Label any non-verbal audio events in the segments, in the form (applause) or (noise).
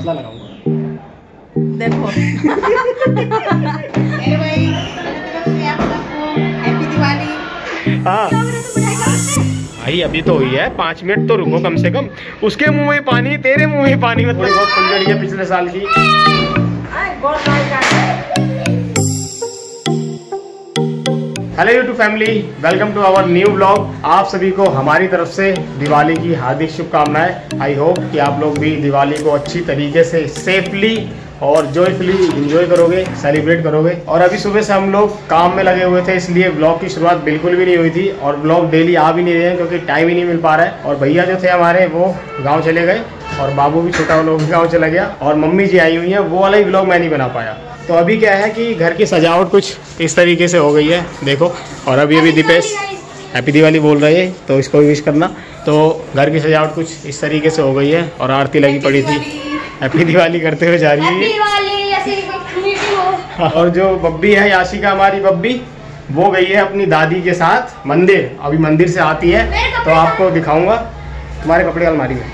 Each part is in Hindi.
पतला लगाऊँगा। देखो। (laughs) भाई आप सबको हैप्पी दिवाली हाँ। भाई अभी तो हुई है। पाँच मिनट तो रुको कम से कम। उसके मुँह में पानी तेरे मुँह में पानी मतलब। थोड़ी बहुत सुंदर है पिछले साल की। Hello YouTube family welcome to our new blog आप सभी को हमारी तरफ़ से दिवाली की हार्दिक शुभकामनाएँ. आई होप कि आप लोग भी दिवाली को अच्छी तरीके से सेफली और जॉयफुली इंजॉय करोगे सेलिब्रेट करोगे। और अभी सुबह से हम लोग काम में लगे हुए थे इसलिए ब्लॉग की शुरुआत बिल्कुल भी नहीं हुई थी और ब्लॉग डेली आ भी नहीं रहे हैं क्योंकि टाइम ही नहीं मिल पा रहा है। और भैया जो थे हमारे वो गाँव चले गए और बाबू भी छोटा लोग गाँव चला गया और मम्मी जी आई हुई हैं वो वाला ही ब्लॉग मैं नहीं बना पाया। तो अभी क्या है कि घर की सजावट कुछ इस तरीके से हो गई है देखो। और अभी अभी दीपेश हैप्पी दिवाली बोल रहे हैं तो इसको भी विश करना। तो घर की सजावट कुछ इस तरीके से हो गई है और आरती लगी पड़ी थी। हैप्पी दिवाली करते हुए जा रही है। और जो बब्बी है याशिका हमारी बब्बी वो गई है अपनी दादी के साथ मंदिर। अभी मंदिर से आती है तो आपको दिखाऊँगा तुम्हारे कपड़े अलमारी में।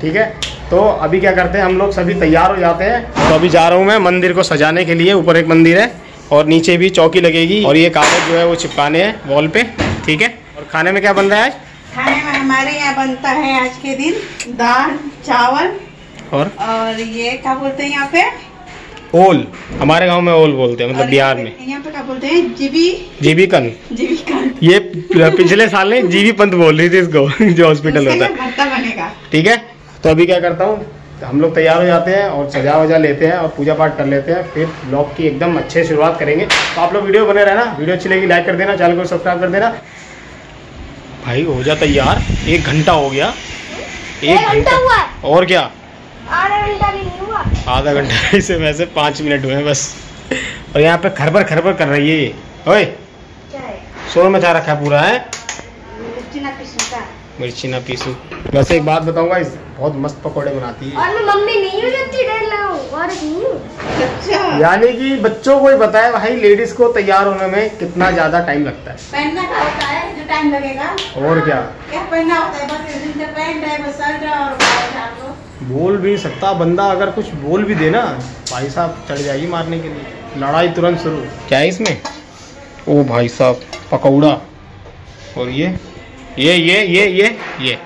ठीक है? तो अभी क्या करते हैं हम लोग सभी तैयार हो जाते हैं। तो अभी जा रहा हूँ मैं मंदिर को सजाने के लिए ऊपर एक मंदिर है और नीचे भी चौकी लगेगी और ये कागज़ जो है वो चिपकाने हैं वॉल पे। ठीक है? और खाने में क्या बन रहा है आज? खाने में हमारे यहाँ बनता है आज के दिन दाल चावल और? और ये क्या बोलते हैं यहाँ पे? ओल। हमारे गाँव में ओल बोलते हैं मतलब बिहार में। यहाँ पे क्या बोलते हैं? जीबी जीविकन जीविका ये पिछले साल ने जीवी पंत बोल रही थी इसको जो हॉस्पिटल होता है। बनेगा। ठीक है? तो अभी क्या करता हूँ हम लोग तैयार हो जाते हैं और सजा वजा लेते हैं और पूजा पाठ कर लेते हैं फिर ब्लॉग की एकदम अच्छे शुरुआत करेंगे। तो आप लोग वीडियो बने रहना वीडियो अच्छी लगी लाइक कर देना चैनल को सब्सक्राइब कर देना। भाई हो जा तैयार। एक घंटा हो गया। एक घंटा हुआ और क्या? आधा घंटा भी नहीं हुआ। आधा घंटा (laughs) इसे वैसे पाँच मिनट हुए बस। और यहाँ पे खरबर खरबर कर रही है ये। ओए शोर मचा रखा है पूरा है? मिर्ची ना पीसू वैसे एक बात बताऊँगा इस बहुत मस्त पकौड़े बनाती है। और मैं मम्मी नहीं हूँ जितनी देर लगाऊँ और नहीं अच्छा। यानी कि बच्चों को ही है भाई लेडीज़ को तैयार होने में कितना ज़्यादा टाइम लगता है? टाइम लगेगा। और क्या? क्या पहनना होता है? बस पैंट है बस शर्ट है और बोल भी नहीं सकता बंदा अगर कुछ बोल भी दे ना भाई साहब चढ़ जाएगी मारने के लिए। लड़ाई तुरंत शुरू। क्या है इसमें? ओ भाई साहब पकौड़ा। और ये? ये ये ये ये ये।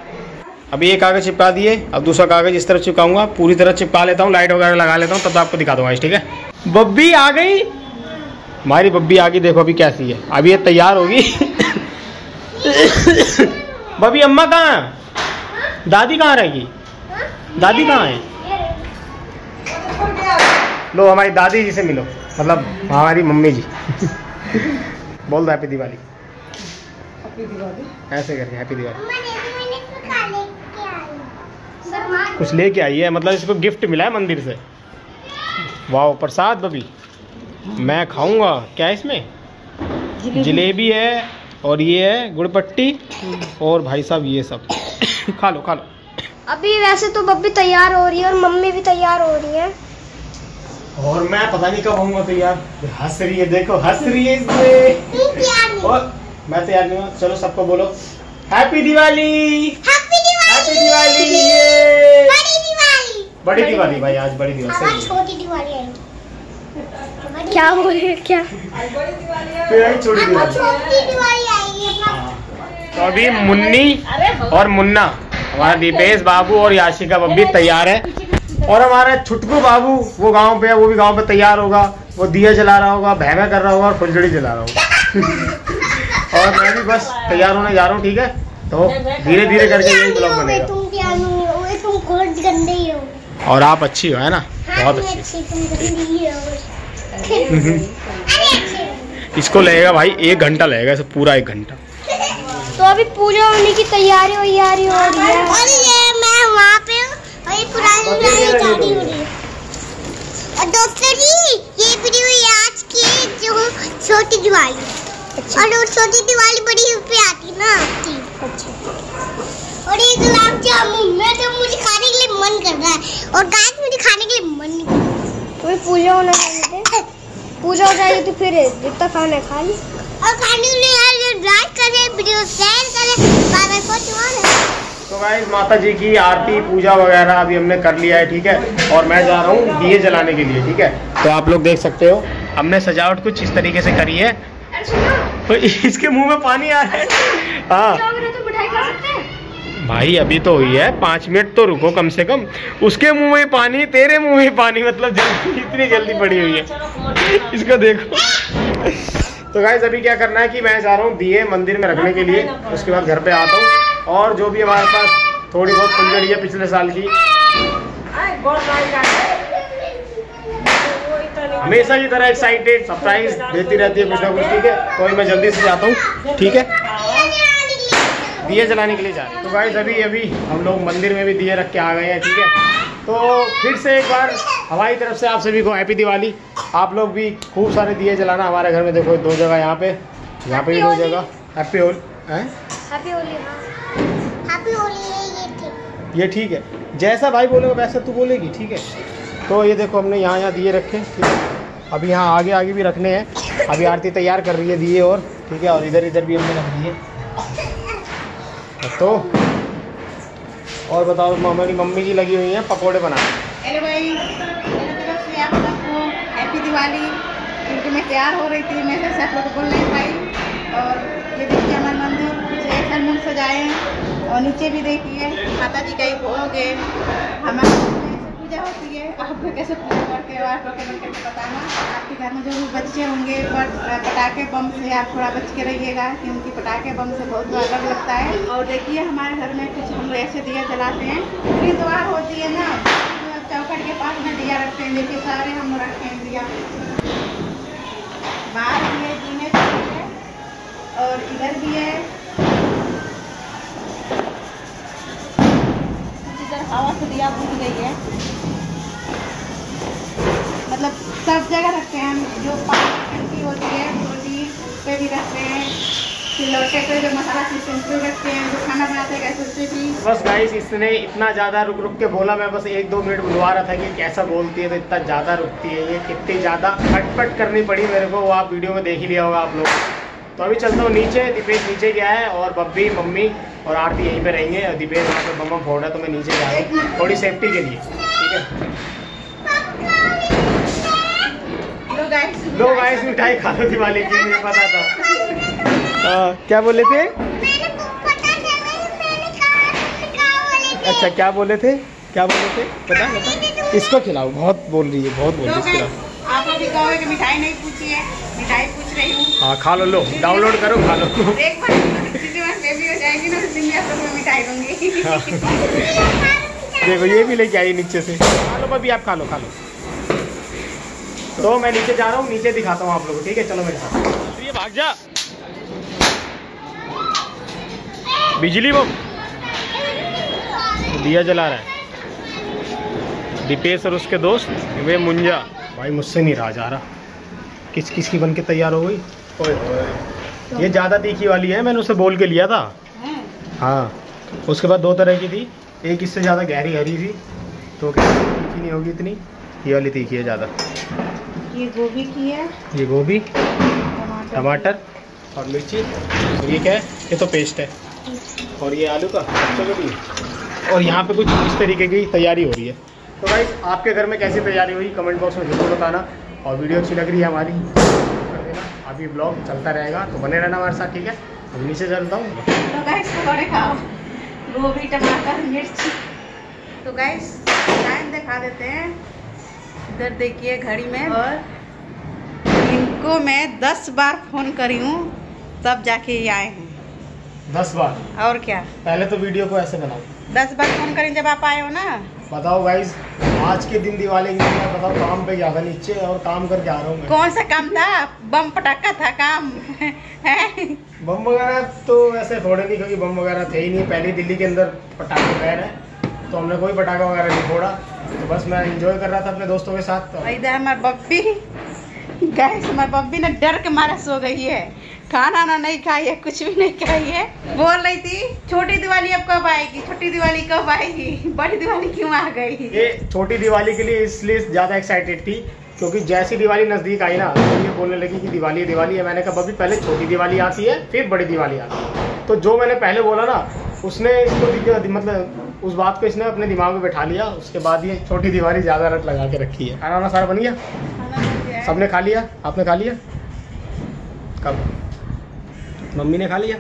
अभी ये कागज़ चिपका दिए अब दूसरा कागज़ इस तरह चिपकाऊँगा पूरी तरह चिपका लेता हूँ लाइट वगैरह लगा लेता हूँ तब तो आपको दिखा दूँगा ठीक है? बब्बी आ गई? हमारी बब्बी आ गई देखो अभी कैसी है। अभी ये तैयार होगी। (laughs) बब्बी अम्मा कहाँ है? दादी कहाँ रहेगी? दादी कहाँ है? लो हमारी दादी जी से मिलो। मतलब हमारी मम्मी जी। बोल दो हैप्पी दिवाली ऐसे करके हैप्पी दिवाली कुछ लेके आई है मतलब इसको गिफ्ट मिला है मंदिर से। वाह प्रसाद बबी मैं खाऊँगा। क्या है इसमें? जलेबी है और ये है गुड़पट्टी और भाई साहब ये सब। खा लो खा लो। अभी वैसे तो बब्बी तैयार हो रही है और मम्मी भी तैयार हो रही है। और मैं पता नहीं कब होऊँगा तैयार। हंस रही है देखो हंस रही है इसमें। और मैं तैयार नहीं हूँ। चलो सबको बोलो। हैप्पी दिवाली हैप्पी दिवाली ये बड़ी दिवाली भाई आज बड़ी दिवाली छोटी दिवाली आई क्या बोले क्या? फिर आई छोटी दिवाली छोटी दिवाली आएगी हाँ। तो अभी मुन्नी और मुन्ना हमारा दीपेश बाबू और याशिका बब्बी तैयार है। और हमारा छुटकू बाबू वो गाँव पे है वो भी गाँव पे तैयार होगा वो दिया जला रहा होगा भैमा कर रहा होगा और फुलझड़ी जला रहा होगा। (laughs) और मैं भी बस तैयार होने जा रहा हूँ ठीक है? तो धीरे धीरे करके यही ब्लॉग बनेगा। तुम क्या तुम बहुत गंदे ही हो। और आप अच्छी हो है ना? बहुत हाँ, अच्छी इसको लगेगा भाई एक घंटा लगेगा इसे पूरा एक घंटा। तो अभी पूजा होने की तैयारी हो रही हो रही है। और ये मैं वहाँ पे और पुरानी पुरानी हो रही है और दोस्तों जी ये वीडियो आज की जो छोटी दिवाली। और वो छोटी दिवाली बड़ी पे आती ना आती अच्छा। और ये गुलाब जामुन मैं तो मुझे खाने के लिए मन कर रहा है। और गाय मुझे खाने के लिए मन नहीं कर रहा। तुम्हें पूजा होना चाहिए पूजा हो जाएगी तो फिर जितना खाना है खा ली। और खाने के लिए लाइक करें वीडियो शेयर करें। बाय बाय फॉर तो गाइस माता जी की आरती पूजा वगैरह अभी हमने कर लिया है ठीक है? और मैं जा रहा हूँ दिए जलाने के लिए ठीक है? तो आप लोग देख सकते हो हमने सजावट कुछ इस तरीके से करी है। तो इसके मुँह में पानी आ रहा है। हाँ क्या हो रहा है तो मिठाई खा सकते हैं भाई, अभी तो हुई है। पाँच मिनट तो रुको कम से कम। उसके मुँह में पानी, तेरे मुँह में पानी मतलब जल्दी, इतनी जल्दी पड़ी हुई है। इसको देखो। तो गाइज़ अभी क्या करना है कि मैं जा रहा हूँ दिए मंदिर में रखने के लिए। उसके बाद घर पे आता हूँ। और जो भी हमारे पास थोड़ी बहुत फुलझड़ी है पिछले साल की, हमेशा की तरह एक्साइटेड सरप्राइज़ देती रहती है कुछ ना कुछ, ठीक है? तो मैं जल्दी से जाता हूँ, ठीक है? दिए जलाने के लिए जा रहे हैं। तो गाइज़ अभी अभी हम लोग मंदिर में भी दिए रख के आ गए हैं ठीक है? तो फिर से एक बार हमारी तरफ़ से आप सभी को हैप्पी दिवाली। आप लोग भी खूब सारे दिए जलाना हमारे घर में देखो दो जगह यहाँ पे यहाँ पे भी दो जगह। हैप्पी होली हैं? हैप्पी होली ये ठीक। है। जैसा भाई बोलेगा वैसा तू बोलेगी ठीक है? तो ये देखो हमने यहाँ यहाँ दिए रखे ठीक है? अभी यहाँ आगे आगे भी रखने हैं। अभी आरती तैयार कर रही है दिए और ठीक है? और इधर इधर भी हमने रख दिए। तो और बताओ हमारी मम्मी जी लगी हुई है पकोड़े बनाने। हेलो भाई मेरी तरफ़ से आप सबको। हैप्पी दिवाली क्योंकि मैं तैयार हो रही थी, मैं सब लोग बोल रही भाई और ये देखिए, हमारे मंदिर कुछ ऐसा मुँह सजाए हैं और नीचे भी देखिए माता जी कहीं बोलोगे हमारे पूजा होती आप लोग कैसे हो? आप लोग कमेंट करके बताना आपके घर में जो भी बच्चे होंगे, बट पटाखे बम से आप थोड़ा बच के रहिएगा, क्योंकि पटाखे बम से बहुत अलग लगता है। और देखिए, हमारे घर में कुछ हम ऐसे दिया जलाते हैं। पूरी द्वार होती है ना चौखट के पास में दिया रखते हैं। देखिए, सारे हम रखते हैं दिया। बाहर भी है जीने और इधर भी है। हवा से दिया बुझ गई है। सब जगह रखते हैं हम, जो की होती है, रोटी पे भी रखते हैं पे जो मसाला रखते हैं, जो खाना बनाते हैं बस गाइस इसने इतना ज़्यादा रुक रुक के बोला, मैं बस एक दो मिनट बुलवा रहा था कि कैसा बोलती है तो इतना ज़्यादा रुकती है ये, कितनी ज़्यादा फटफट करनी पड़ी मेरे को, वो आप वीडियो में देख ही लिया होगा आप लोग। तो अभी चलता हूँ नीचे, दीपेश नीचे गया है, और बब्बी, मम्मी और आरती यहीं पे रहेंगे, और दीपेश वहाँ पे बम्बा फोड़ तो मैं नीचे जा रहा हूँ, थोड़ी सेफ्टी के लिए, ठीक है? लो गाइस मिठाई खा लो दिवाली की मुझे पता था। हाँ, क्या बोले थे? मैंने पता चला मैंने कहा कहा बोले अच्छा क्या बोले थे? क्या बोले थे? बता बता इसको खिलाओ बहुत बोल रही है बहुत बोल रही है आप लोग भी कहोगे कि मिठाई नहीं पूछी है मिठाई पूछ रही हूँ। हाँ खा लो लो डाउनलोड करो खा लो। एक बार जितनी बार बेबी हो जाएगी ना उस दिन भी आप लोग मिठाई दूँगी। हाँ। देखो ये भी लेके आई नीचे से। खा लो अभी आप खा लो खा लो। तो मैं नीचे जा रहा हूँ नीचे दिखाता हूँ आप लोगों को ठीक है? चलो मेरे साथ। ये भाग जा। बिजली बम। दिया जला रहा है। दीपेश और उसके दोस्त वे मुंजा। भाई मुझसे नहीं रहा जा रहा। किस किस की बन के तैयार हो गई? ओए। ये ज़्यादा तीखी वाली है मैंने उसे बोल के लिया था। हाँ। उसके बाद दो तरह की थी। एक इससे ज़्यादा गहरी हरी थी। तो क्या तीखी नहीं होगी इतनी? ये वाली तीखी है ज़्यादा। ये गोभी की है। ये गोभी टमाटर। और मिर्ची। और ये क्या है? ये तो पेस्ट है। और ये आलू का और यहाँ पे कुछ इस तरीके की तैयारी हो रही है। तो भाई आपके घर में कैसी तैयारी हुई? कमेंट बॉक्स में ज़रूर बताना। और वीडियो अच्छी लग रही है हमारी कर देना। अभी ब्लॉग चलता रहेगा तो बने रहना हमारे साथ ठीक है? अब नीचे चलता हूँ। तो गाइस पकौड़े खाओ। गोभी टमाटर मिर्ची। तो गाइस टाइम दिखा देते हैं। इधर देखिए घड़ी में। और? इनको मैं दस बार फ़ोन करी हूँ तब जाके ये आए हैं। दस बार? और क्या? पहले तो वीडियो को ऐसे बनाओ। दस बार फ़ोन करी जब आप आए हो ना। बताओ गाइज़ आज के दिन दिवाली के दिन मैं बताओ काम पे गया था नीचे और काम करके आ रहा हूँ कौन सा काम था? बम पटाखा था काम। (laughs) है? बम वगैरह तो वैसे फोड़े नहीं क्योंकि बम वगैरह थे ही नहीं। पहले दिल्ली के अंदर पटाखे बैन है तो हमने कोई पटाखा वगैरह नहीं फोड़ा। तो बस मैं इंजॉय कर रहा था अपने दोस्तों के साथ। तो इधर हमारी बब्बी। गैस हमारी बब्बी ने डर के मारा सो गई है। खाना ना नहीं खाई है कुछ भी नहीं खाई है बोल रही थी छोटी दिवाली अब कब आएगी? छोटी दिवाली कब आएगी? बड़ी दिवाली क्यों आ गई? ये छोटी दिवाली के लिए इसलिए ज़्यादा एक्साइटेड थी क्योंकि जैसी दिवाली नज़दीक आई ना तो ये बोलने लगी कि दिवाली दिवाली है। मैंने कहा अभी पहले छोटी दिवाली आती है फिर बड़ी दिवाली आती है। तो जो मैंने पहले बोला ना उसने इसको मतलब उस बात को इसने अपने दिमाग में बैठा लिया उसके बाद ये छोटी दीवारी ज़्यादा रट लगा के रखी है। खाना वाना सारा बन गया। सबने खा लिया? आपने खा लिया? कब? मम्मी ने खा लिया?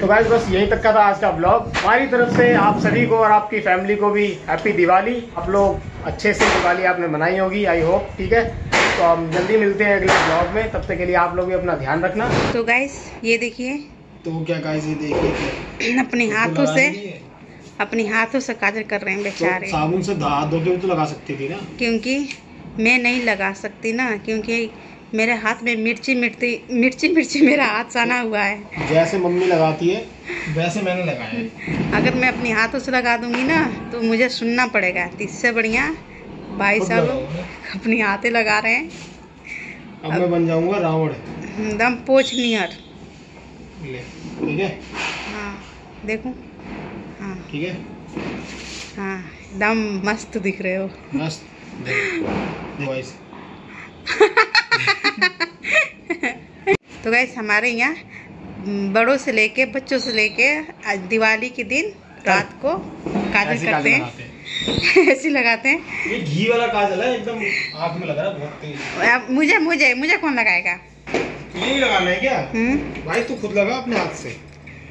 तो गाइस बस यहीं तक का था आज का ब्लॉग हमारी तरफ़ से आप सभी को और आपकी फैमिली को भी हैप्पी दिवाली। आप लोग अच्छे से दिवाली आपने मनाई होगी आई होप ठीक है? तो हम जल्दी मिलते हैं अगले ब्लॉग में। तब तक के लिए आप लोग भी अपना ध्यान रखना। तो गाइस ये देखिए तो क्या गाइस ये देखिए (clears throat) अपने हाथों से अपने हाथों से काजल कर रहे हैं तो बेचारे। साबुन से हाथ धो के तो लगा सकती थी ना? क्योंकि मैं नहीं लगा सकती ना क्योंकि मेरे हाथ में मिर्ची मिर्ची मिर्ची मिर्ची मेरा हाथ सना हुआ है। जैसे मम्मी लगाती है वैसे मैंने लगाया अगर मैं अपने हाथों से लगा दूँगी ना तो मुझे सुनना पड़ेगा। तो इससे बढ़िया भाई साहब। अपने हाथे लगा रहे हैं। अब मैं बन जाऊँगा रावण। एकदम पोछ नियर। ले ठीक है? हाँ देखूँ। हाँ। ठीक है? हाँ एकदम मस्त दिख रहे हो। मस्त। देखो देखो (laughs) तो गैस हमारे यहाँ बड़ों से लेके बच्चों से लेके आज दिवाली के दिन रात को काजल करते हैं। हैं (laughs) ऐसे लगाते हैं। ये घी वाला काजल है एकदम आँख में लग रहा है बहुत तेज। मुझे मुझे मुझे कौन लगाएगा? भी लगाना है क्या? हम्म? भाई तू खुद लगा अपने हाथ से।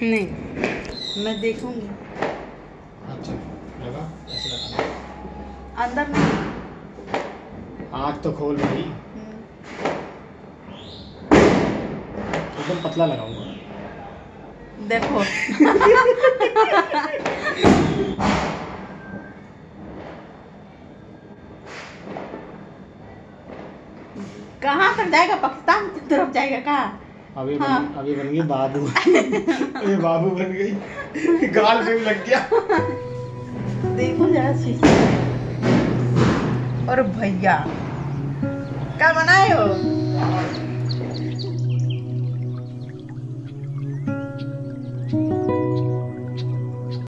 नहीं। मैं देखूँगी। अच्छा लगा? ऐसे लगाना। अंदर नहीं। आँख तो खोल भाई हम्म, एकदम पतला लगाऊँगा। देखो। (laughs) कहाँ तक जाएगा? पाकिस्तान की तरफ़ जाएगा कहाँ? अभी हाँ। बन, अभी बन गई बाबू। अभी बाबू बन गई। गाल पे भी लग गया। देखो जरा शीशे और भैया क्या बनाए हो?